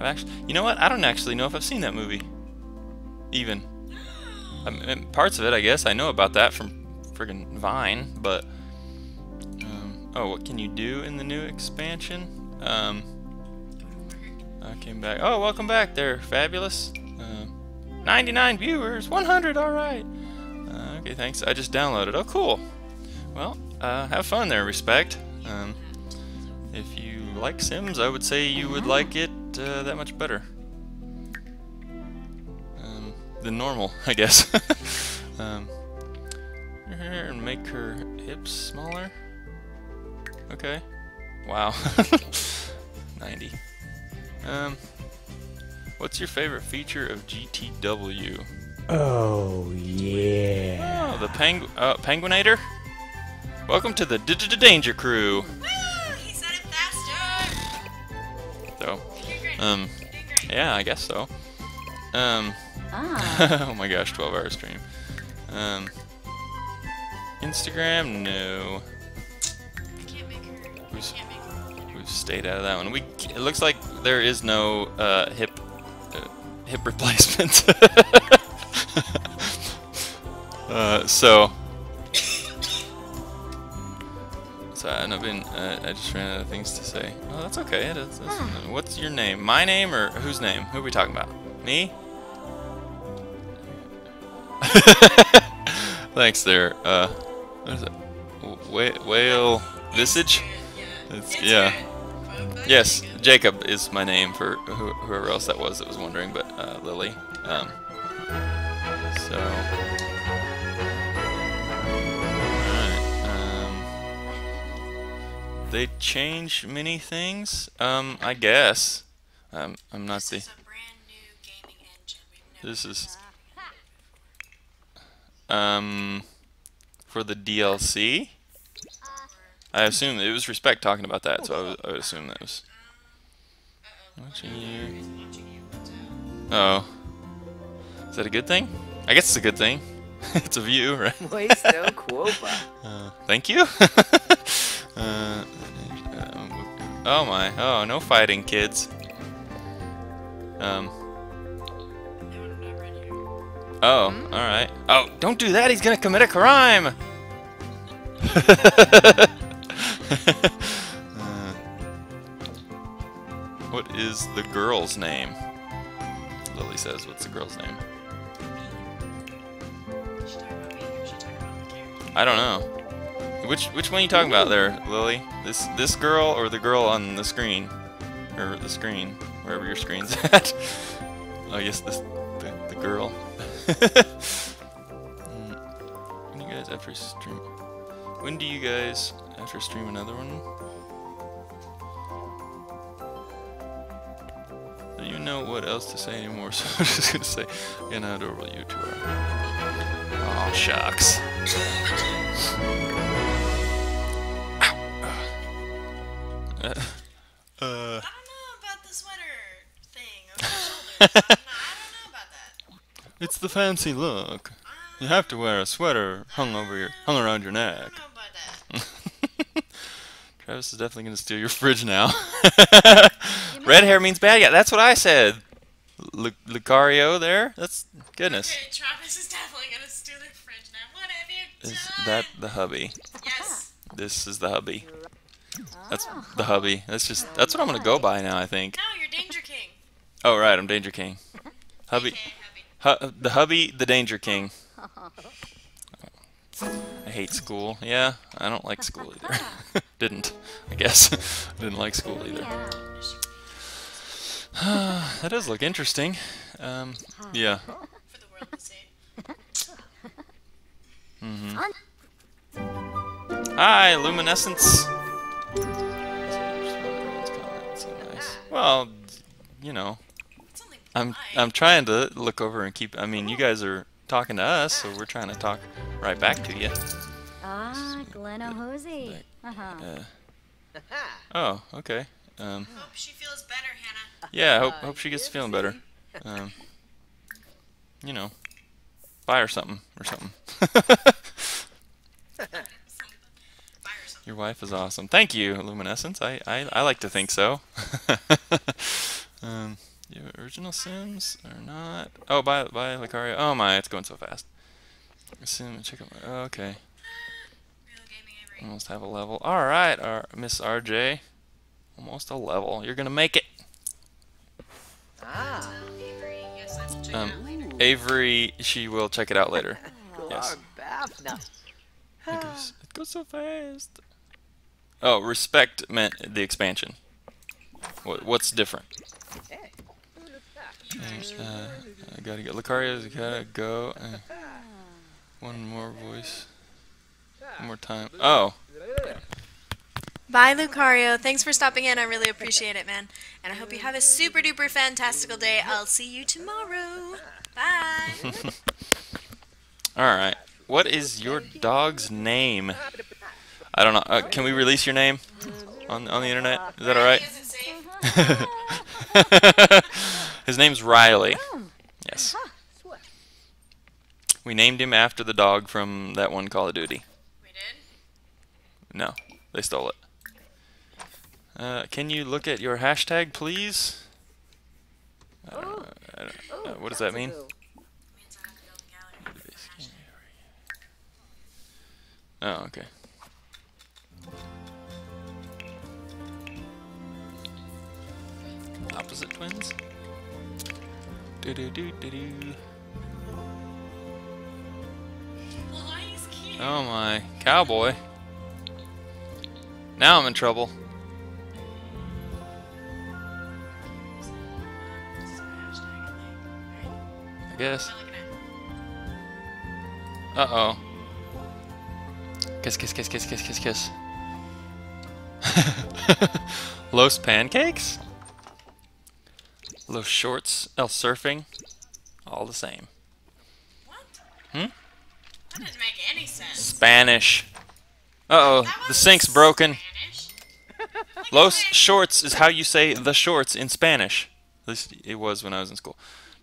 I've actually, you know what? I don't actually know if I've seen that movie. Even. I mean, parts of it, I guess. I know about that from friggin' Vine, but. Um, oh, what can you do in the new expansion? Um, I came back. Oh, welcome back there, fabulous. Uh, 99 viewers, 100, alright. Uh, okay, thanks. I just downloaded. Oh, cool. Well, uh, have fun there, respect. Um, if you like Sims, I would say you would like it uh, that much better. Um, than normal, I guess. um, here and make her hips smaller. Okay. Wow. 90. Um, what's your favorite feature of GTW? Oh yeah. Oh, the pengu uh, Penguinator? Welcome to the D -D -D Danger Crew. Um, yeah, I guess so. Um, Ah. oh my gosh, 12 hour stream. Um, Instagram, no. I can't make her. I Who's- can't make her. We've stayed out of that one. We it looks like there is no uh, hip uh, hip replacement. uh, so. So I've been. Uh, I just ran out of things to say. Oh, that's okay. That's, that's, what's your name? My name or whose name? Who are we talking about? Me? Thanks there. Uh, what is it? Wh- whale visage? Yeah. It's- yeah. good. But- but Yes. Jacob is my name for who, whoever else that was that was wondering, but uh, Lily. Um, so. They change many things. Um, I guess. Um, I'm not This the. is a brand new gaming engine. This is- Um, for the DLC. I assume it was respect talking about that, so I would, I would assume that was. Watching you. Oh. Is that a good thing? I guess it's a good thing. it's a view, right? Uh, thank you. uh, um, oh my. Oh, no fighting, kids. Um. Oh, alright. Oh, don't do that, he's gonna commit a crime! Uh, what is the girl's name? Lily says, what's the girl's name? She talking about me or she talking about the character? I don't know. Which which one are you talking about there, Lily? This this girl or the girl on the screen? Or the screen, wherever your screen's at. oh yes, this the, the girl. When you guys after stream when do you guys after stream another one? I don't even know what else to say anymore, so I'm just gonna say, and how adorable you two are. Aw, shucks. Uh, uh, I don't know about the sweater thing over your shoulders. I'm not, I don't know about that. it's the fancy look. You have to wear a sweater hung over your, hung around your I neck. don't know about that. Travis is definitely gonna steal your fridge now. Red hair means bad guy. That's what I said. Lu- Lucario there. That's goodness. Okay, Travis is definitely gonna steal their fridge now. What have you Is that the hubby? Yes. This is the hubby. That's the hubby. That's just that's what I'm gonna go by now. I think. No, you're Danger King. Oh right, I'm Danger King. Hubby. Hu- the hubby, the Danger King. I hate school. Yeah, I don't like school either. Didn't, I guess. Didn't like school either. that does look interesting. Um, yeah. For the world to see. hmm Hi, Luminescence. Well, you know, I'm. I'm trying to look over and keep. I mean, you guys are talking to us, so we're trying to talk right back to you. Ah, Glenna Hosey. Uh-huh. Uh, oh, okay. Um, Hope she feels better, Hannah. yeah, I hope hope she gets feeling better. Um, you know, buy her something or something. Buy her something. Your wife is awesome. Thank you, Luminescence. I, I, I like to think so. um, you have original Sims or not? Oh, by by Lucario. Oh my, it's going so fast. Sim, check out my. Okay, Real gaming Avery. almost have a level. All right, our Miss RJ, almost a level. You're gonna make it. Ah. Avery, yes, I will check Um, it out later. Avery, she will check it out later. Yes. It goes, it goes so fast. Oh, respect meant the expansion. What, what's different? Uh, I gotta get Lucario's gotta go. Uh, one more voice. One more time. Oh, Bye, Lucario. Thanks for stopping in. I really appreciate it, man. And I hope you have a super duper fantastical day. I'll see you tomorrow. Bye. alright. What is your dog's name? I don't know. Uh, can we release your name on, on the internet? Is that it safe? His name's Riley. Yes. We named him after the dog from that one Call of Duty. We did? No, they stole it. Uh, can you look at your hashtag, please? I don't know. I don't- uh, what does that mean? means I have to build a gallery. Oh, okay. Opposite twins? Do do do do do. Oh. Oh my, cowboy. Now I'm in trouble. I guess. Uh oh. Kiss, kiss, kiss, kiss, kiss, kiss, kiss. Los pancakes? Los shorts, El surfing, all the same. What? Hmm? That didn't make any sense. Spanish. Uh oh, the wasn't sink's broken. Spanish. Los shorts is how you say the shorts in Spanish. At least it was when I was in school.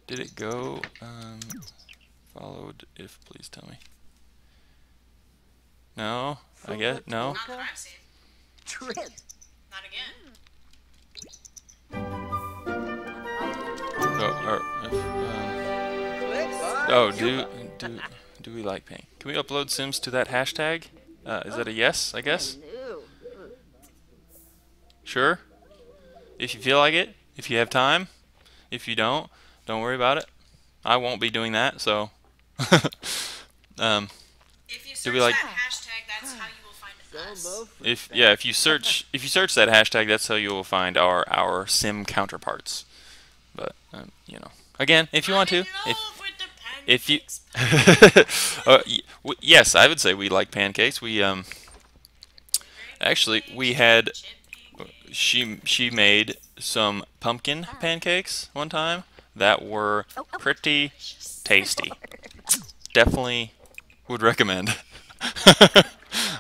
Did it go? Um, followed. If please tell me. No, I guess no. Not that I've seen. Trip. Not again. Or, if, um, oh, do do do we like paint? Can we upload Sims to that hashtag? Uh, is that a yes? I guess. Sure. If you feel like it, if you have time. If you don't, don't worry about it. I won't be doing that, so. um, If you Do search we like- that hashtag, that's how you will find if yeah, if you search if you search that hashtag, that's how you will find our our sim counterparts. But um, you know, again, if you want to, if love with the if you, uh, yes, I would say we like pancakes. We um, actually we had she she made some pumpkin pancakes one time that were pretty tasty. Definitely would recommend.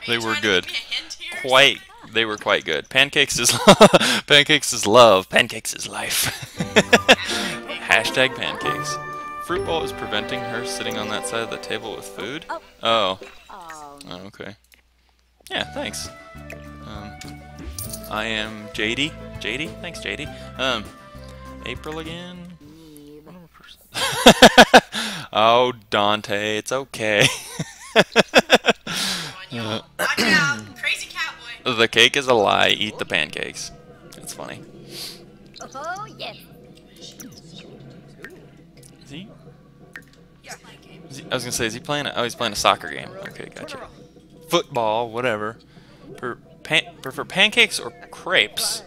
They were good. give me a hint here or Quite they were quite good. Pancakes is pancakes is love. Pancakes is life. Hashtag pancakes. Fruit bowl is preventing her sitting on that side of the table with food. Oh. Oh. Oh, okay. Yeah, thanks. Um, I am JD. JD? Thanks, JD. Um, April again? One more person. oh, Dante, it's okay. Something? Y'all. Watch out, crazy cowboy. the cake is a lie. Eat the pancakes. It's funny. Oh, yes. Is he? Is he? I was gonna say, is he playing? A, oh, he's playing a soccer game. Okay, gotcha. Football, whatever. Per, pan, prefer pancakes or crepes?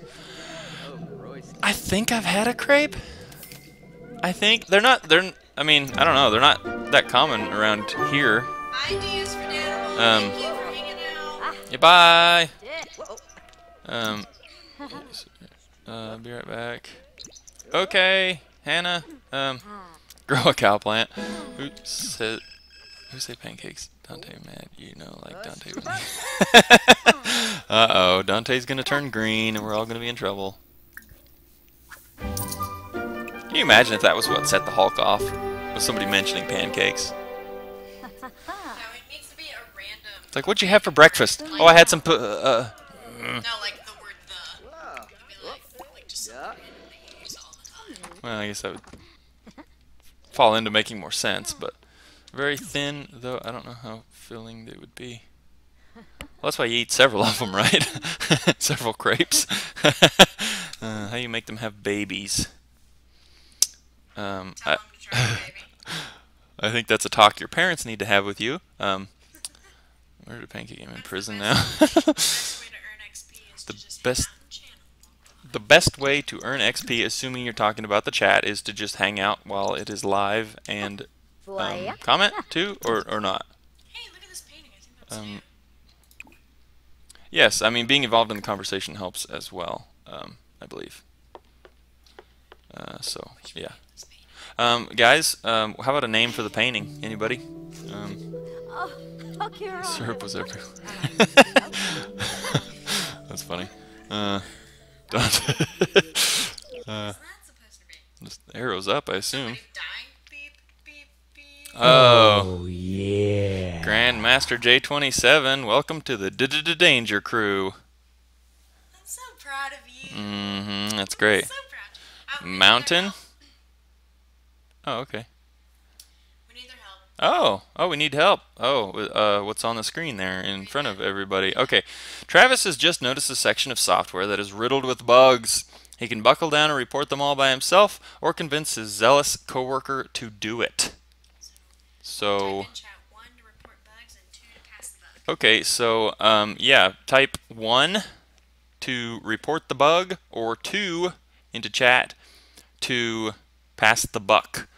I think I've had a crepe. I think they're not. They're. I mean, I don't know. They're not that common around here. Ideas for Daniel. Um, Thank you for hanging out. Yeah, bye. Um. Uh, be right back. Okay, Hannah. Um, grow a cow plant. Who said? Who say pancakes? Dante mad. You know, like Dante. would- uh oh, Dante's gonna turn green, and we're all gonna be in trouble. Can you imagine if that was what set the Hulk off? Was somebody mentioning pancakes? It's like, what'd you have for breakfast? Oh, I had some. pu- Uh, No, like the word the. Be like, like just something random that you use all the time. well, I guess that would fall into making more sense, but very thin, though. I don't know how filling they would be. Well, that's why you eat several of them, right? several crepes. uh, how you make them have babies? Um, I, Tell them to try it, baby. I think that's a talk your parents need to have with you. Um, where did Pancake Game in prison now? Best way to earn XP is The best- hang out and channel. the best way to earn XP, assuming you're talking about the chat, is to just hang out while it is live and um, comment too, or or not. Hey, look at this painting. I think that's Um. Yes, I mean being involved in the conversation helps as well. Um, I believe. Uh, so yeah, This painting. Um, guys, um, how about a name for the painting? Anybody? Um, Oh, Kira. syrup was everywhere. That's funny. Uh, Dante. uh, What's that supposed to be? just arrows up, I assume. Oh. Oh, yeah. Grandmaster J27, welcome to the D-D-D Danger Crew. I'm so proud of you. Mm-hmm, that's great. So proud. We Mountain? Oh, okay. We need their help. Oh, oh, we need help. Oh, uh, what's on the screen there in front of everybody? Okay, Travis has just noticed a section of software that is riddled with bugs. He can buckle down and report them all by himself, or convince his zealous coworker to do it. So, Type in chat one to report bugs and two to pass the bug. okay, so um, yeah, type one to report the bug, or two into chat to pass the buck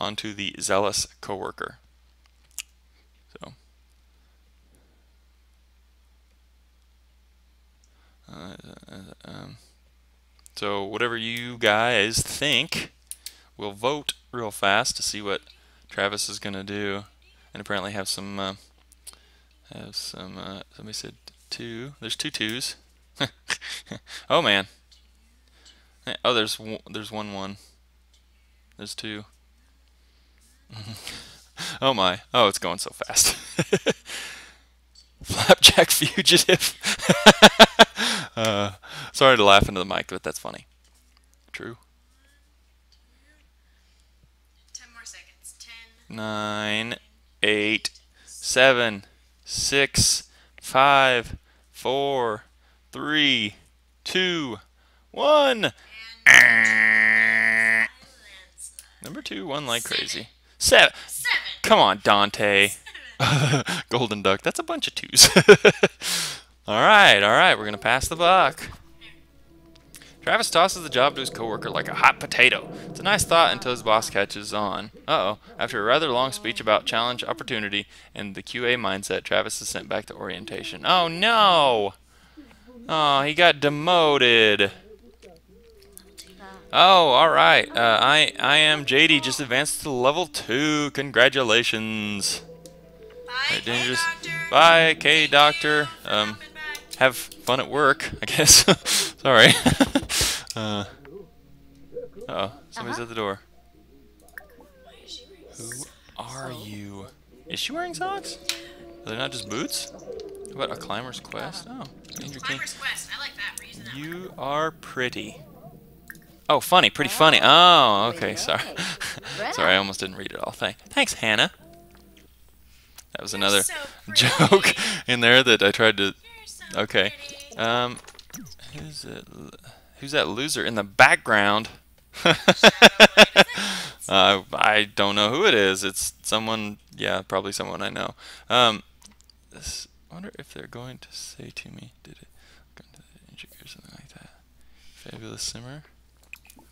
onto the zealous coworker. So. Uh, um, so whatever you guys think, we'll vote real fast to see what Travis is gonna do, and apparently have some uh, have some. Uh, somebody said two. There's two twos. oh man. Oh, there's one, there's one one. There's two. oh my. Oh, it's going so fast. Flapjack fugitive. uh, sorry to laugh into the mic, but that's funny. True. Ten more seconds. Ten. Nine, eight, seven, six, five, four, three, two, one. Number two, one like crazy. Seven. Seven. Come on, Dante. Golden Duck. That's a bunch of twos. all right, all right. We're gonna pass the buck. Travis tosses the job to his coworker like a hot potato. It's a nice thought until his boss catches on. Uh-oh. After a rather long speech about challenge, opportunity, and the QA mindset, Travis is sent back to orientation. Oh no! Oh, he got demoted. Oh, all right. Uh, I I am JD. Just advanced to level two. Congratulations. Bye, Right, K dangerous. Doctor. Bye, K Doctor. Um, have fun at work, I guess. Sorry. uh, oh, somebody's at the door. Why is she wearing Who are you? Is she wearing socks? Are they not just boots? What a climber's quest? Oh, Danger King. Climber's Quest. I like that. One. You are pretty. Oh, funny, pretty funny. Oh, okay, sorry. sorry, I almost didn't read it all. Thank, thanks, Hannah. That was another so joke in there that I tried to. So Okay. Um, who's it? Who's that loser in the background? uh, I don't know who it is. It's someone. Yeah, probably someone I know. Um, this, I wonder if they're going to say to me, "Did it go into the or something like that?" Fabulous simmer.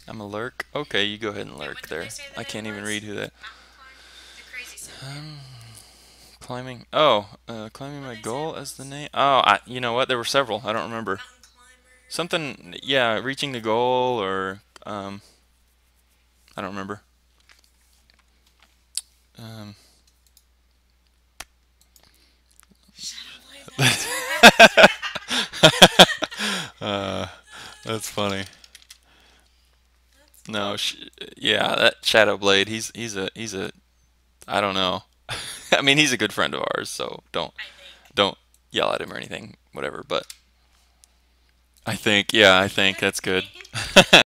I'm a lurk. Okay, you go ahead and lurk there. I can't even read who that. Um, climbing. Oh, uh, climbing my goal as the name. Oh, I, you know what? There were several. I don't remember. Something. Yeah, reaching the goal or um. I don't remember. Um. Uh, that's funny. No, yeah, that Shadow Blade. He's he's a he's a. I don't know. I mean, he's a good friend of ours, so don't don't yell at him or anything, whatever. But I think, yeah, I think that's good.